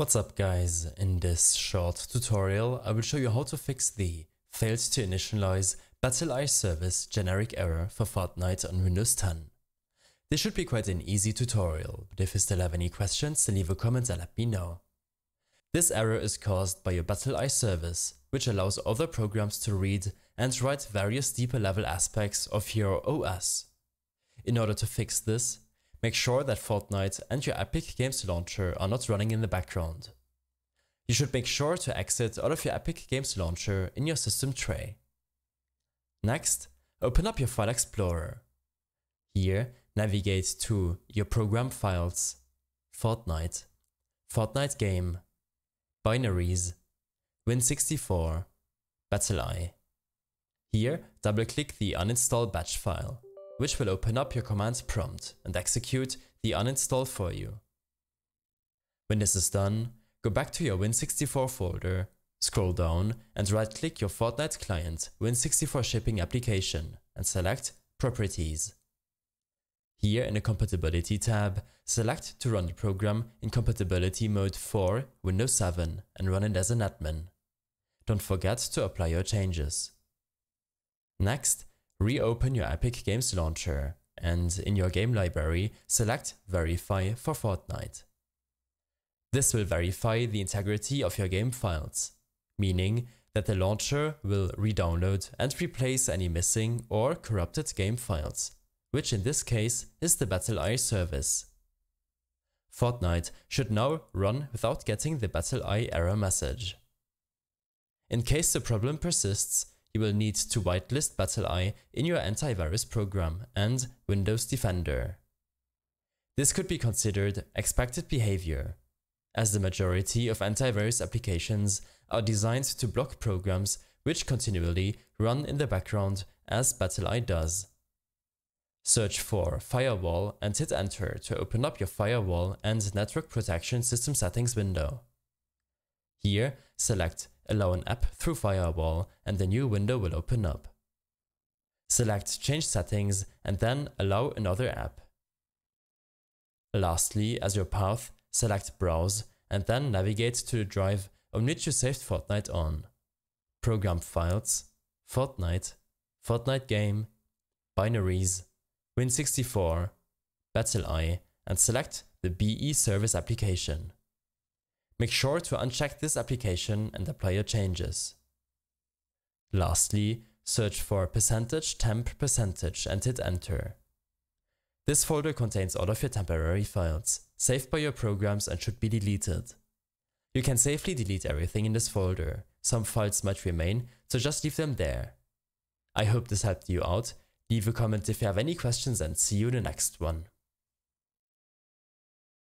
What's up guys, in this short tutorial I will show you how to fix the failed to initialize BattlEye service generic error for Fortnite on Windows 10. This should be quite an easy tutorial, but if you still have any questions then leave a comment and let me know. This error is caused by your BattlEye service, which allows other programs to read and write various deeper level aspects of your OS. In order to fix this, make sure that Fortnite and your Epic Games Launcher are not running in the background. You should make sure to exit out of your Epic Games Launcher in your system tray. Next, open up your File Explorer. Here, navigate to your program files, Fortnite, Fortnite Game, Binaries, Win64, BattlEye. Here, double-click the uninstall batch file which will open up your command prompt and execute the uninstall for you. When this is done, go back to your Win64 folder, scroll down and right-click your Fortnite client Win64 shipping application and select Properties. Here in the Compatibility tab, select to run the program in compatibility mode for Windows 7 and run it as an admin. Don't forget to apply your changes. Next, reopen your Epic Games Launcher and in your game library, select Verify for Fortnite. This will verify the integrity of your game files, meaning that the launcher will re-download and replace any missing or corrupted game files, which in this case is the BattlEye service. Fortnite should now run without getting the BattlEye error message. In case the problem persists, you will need to whitelist BattlEye in your antivirus program and Windows Defender. This could be considered expected behavior, as the majority of antivirus applications are designed to block programs which continually run in the background as BattlEye does. Search for Firewall and hit enter to open up your Firewall and Network Protection System Settings window. Here, select Allow an app through Firewall and the new window will open up. Select Change Settings and then Allow another app. Lastly, as your path, select Browse and then navigate to the drive on which you saved Fortnite on. Program Files, Fortnite, Fortnite Game, Binaries, Win64, BattlEye and select the BE Service application. Make sure to uncheck this application and apply your changes. Lastly, search for percentage temp percentage and hit enter. This folder contains all of your temporary files, saved by your programs and should be deleted. You can safely delete everything in this folder, some files might remain, so just leave them there. I hope this helped you out, leave a comment if you have any questions and see you in the next one.